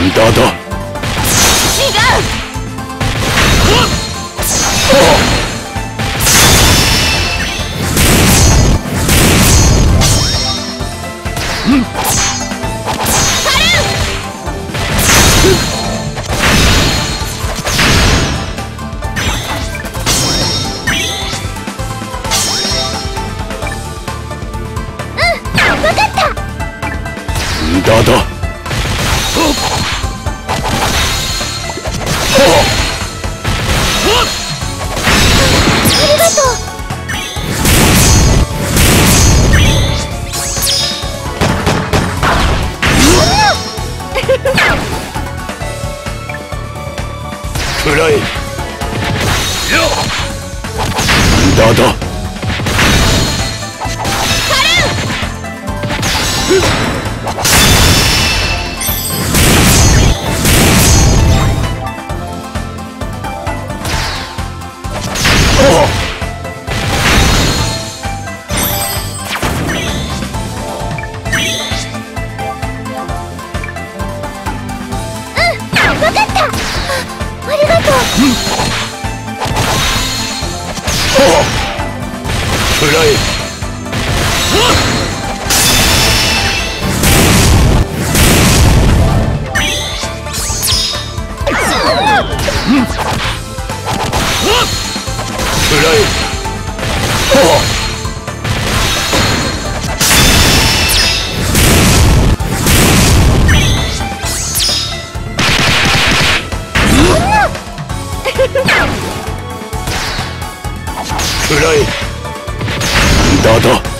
無駄だ違う無駄だ食らえ無駄だ。ありがとう。食らえ食らえ食らえ無駄だ。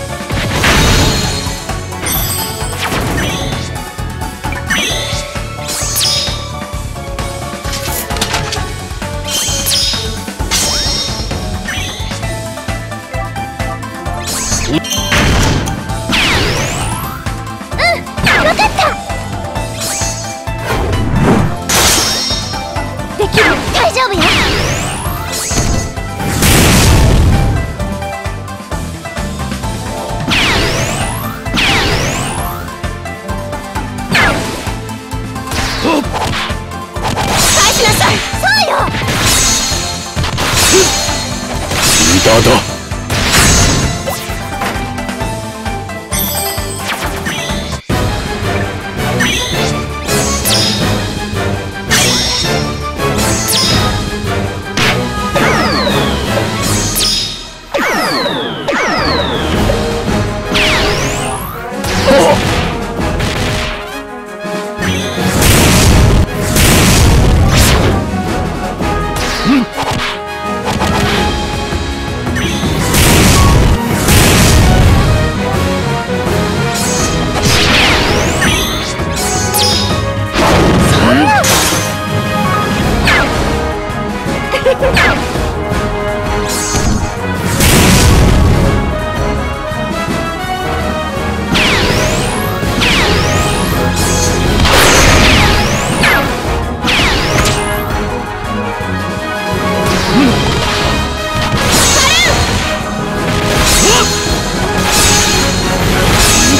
ど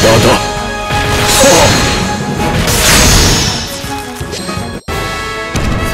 Dodo.